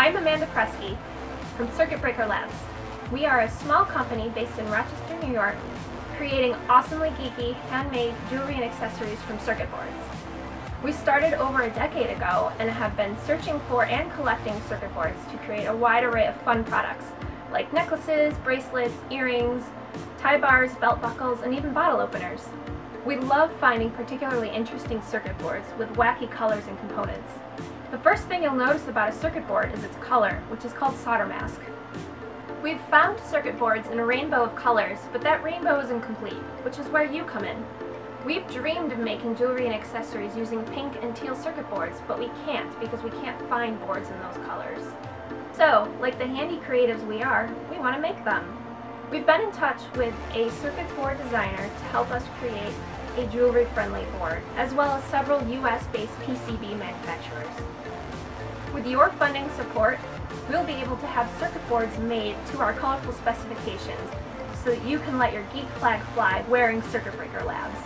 I'm Amanda Preske from Circuit Breaker Labs. We are a small company based in Rochester, New York, creating awesomely geeky, handmade jewelry and accessories from circuit boards. We started over a decade ago and have been searching for and collecting circuit boards to create a wide array of fun products like necklaces, bracelets, earrings, tie bars, belt buckles, and even bottle openers. We love finding particularly interesting circuit boards with wacky colors and components. The first thing you'll notice about a circuit board is its color, which is called solder mask. We've found circuit boards in a rainbow of colors, but that rainbow is incomplete, which is where you come in. We've dreamed of making jewelry and accessories using pink and teal circuit boards, but we can't because we can't find boards in those colors. So, like the handy creatives we are, we want to make them. We've been in touch with a circuit board designer to help us create a jewelry-friendly board, as well as several US-based PCB manufacturers. With your funding support, we'll be able to have circuit boards made to our colorful specifications so that you can let your geek flag fly wearing Circuit Breaker Labs.